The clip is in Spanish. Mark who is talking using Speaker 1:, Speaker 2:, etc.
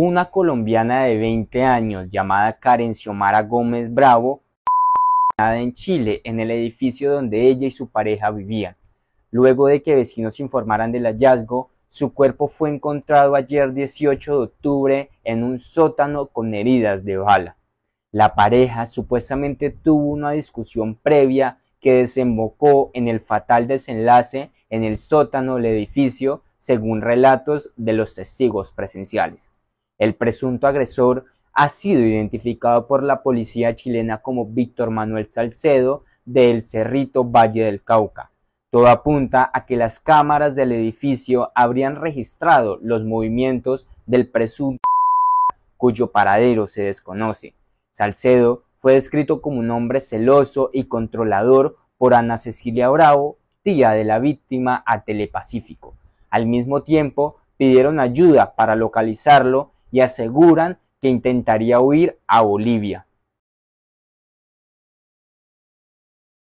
Speaker 1: Una colombiana de 20 años llamada Karen Xiomara Gómez Bravo en Chile, en el edificio donde ella y su pareja vivían. Luego de que vecinos informaran del hallazgo, su cuerpo fue encontrado ayer 18 de octubre en un sótano con heridas de bala. La pareja supuestamente tuvo una discusión previa que desembocó en el fatal desenlace en el sótano del edificio, según relatos de los testigos presenciales. El presunto agresor ha sido identificado por la policía chilena como Víctor Manuel Salcedo del Cerrito Valle del Cauca. Todo apunta a que las cámaras del edificio habrían registrado los movimientos del presunto cuyo paradero se desconoce. Salcedo fue descrito como un hombre celoso y controlador por Ana Cecilia Bravo, tía de la víctima a Telepacífico. Al mismo tiempo, pidieron ayuda para localizarlo y aseguran que intentaría huir a Bolivia.